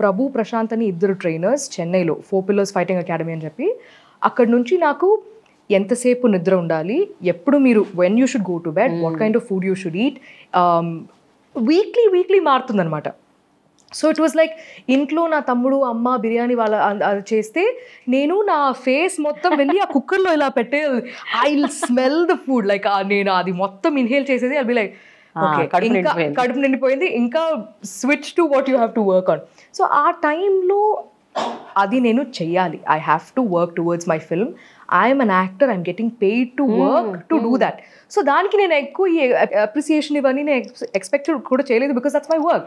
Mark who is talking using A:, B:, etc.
A: ప్రభు ప్రశాంత్ అని ఇద్దరు ట్రైనర్స్ చెన్నైలో ఫోర్ పిల్లర్స్ ఫైటింగ్ అకాడమీ అని చెప్పి అక్కడ నుంచి నాకు ఎంతసేపు నిద్ర ఉండాలి? ఎప్పుడు మీరు when you should go to bed what kind of food you should eat weekly weekly మారుతుందన్నమాట. So it was like ఇంట్లో నా తమ్ముడు అమ్మ బిర్యానీ వాళ్ళ అది చేస్తే నేను నా ఫేస్ మొత్తం వెళ్ళి ఆ కుక్కర్లో ఇలా పెట్టే I smell the food like నేను అది మొత్తం ఇన్హేల్ చేసేది అది లైక్ ఇంకా. కడుపు నిండిపోయింది ఇంకా switch to what you have to work on so ఆ టైంలో అది నేను చెయ్యాలి. I have to work towards my film I'm an actor I'm getting paid to work to do that so దానికి నేను ఎక్కువ ఈ అప్రిసియేషన్ ఇవన్నీ నేను ఎక్స్పెక్ట్ కూడా చేయలేదు బికాస్ దట్స్ మై వర్క్